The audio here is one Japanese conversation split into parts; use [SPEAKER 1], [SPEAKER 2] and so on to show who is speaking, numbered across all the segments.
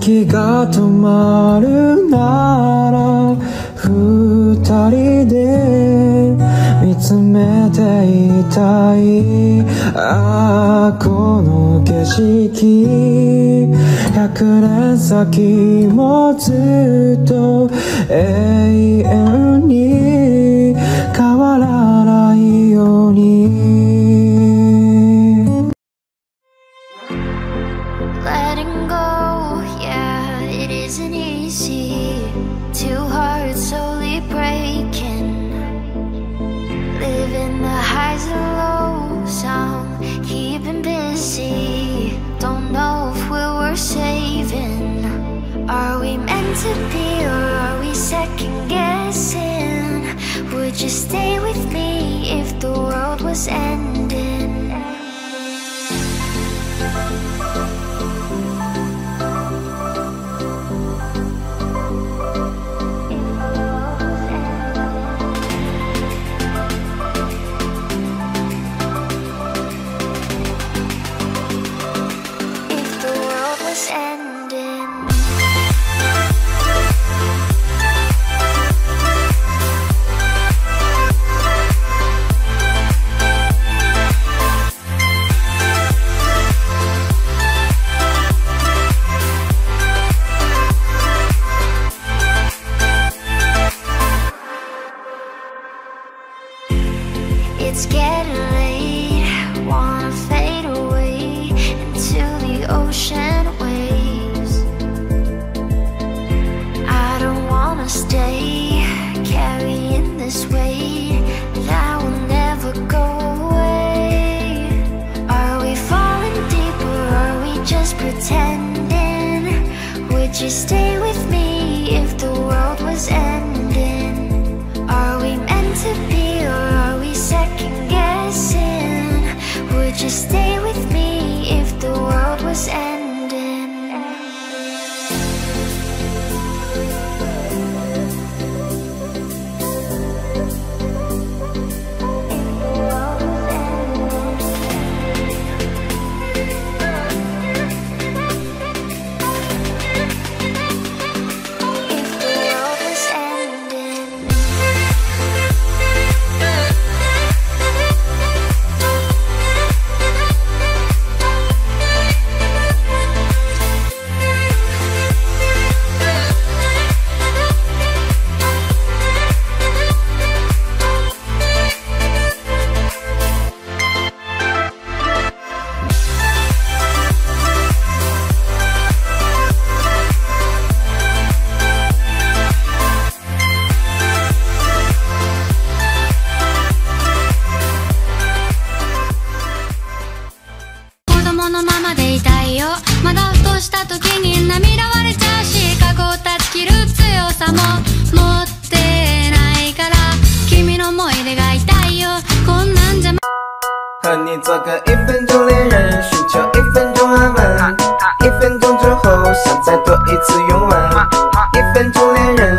[SPEAKER 1] 時が止まるなら二人で見つめていたい。ああこの景色。100年先もずっと永遠。
[SPEAKER 2] Isn't easy. Two hearts slowly breaking. Living the highs and lows, I'm keeping busy. Don't know if we're worth saving. Are we meant to be or are we second guessing? Would you stay with me if the world was ending? You stay
[SPEAKER 3] のままでいたいよ」「まだふとした時に涙割れちゃうし」「過去を断ち切る強さも持ってないから」「君の思い出が痛いよこんなんじゃ
[SPEAKER 4] 和你做个一分钟恋人，寻求一分钟安稳。一分钟之后，想再多一次拥吻。一分钟恋人，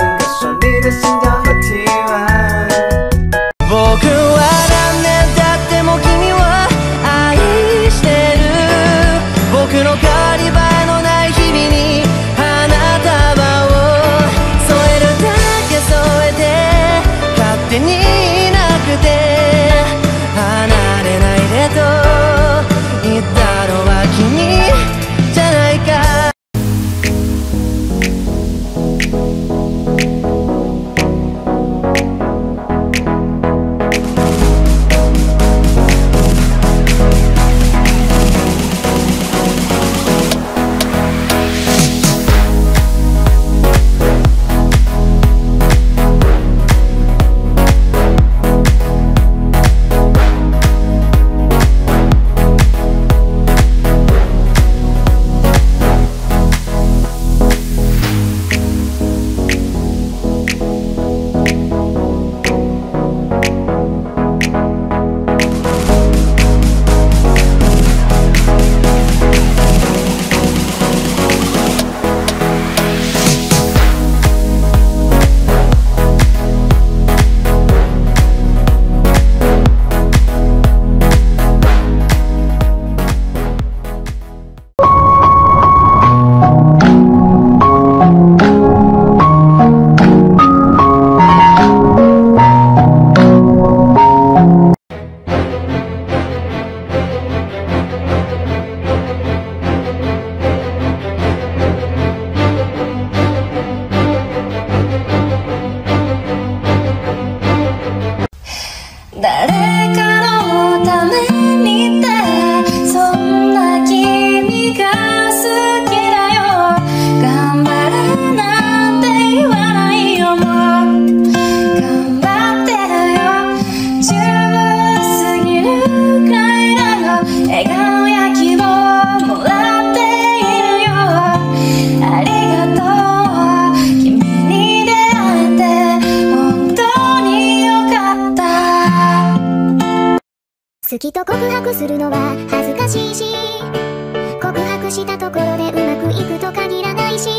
[SPEAKER 4] 好きと告白
[SPEAKER 5] するのは恥ずかしいし。告白したところでうまくいくと限らないし。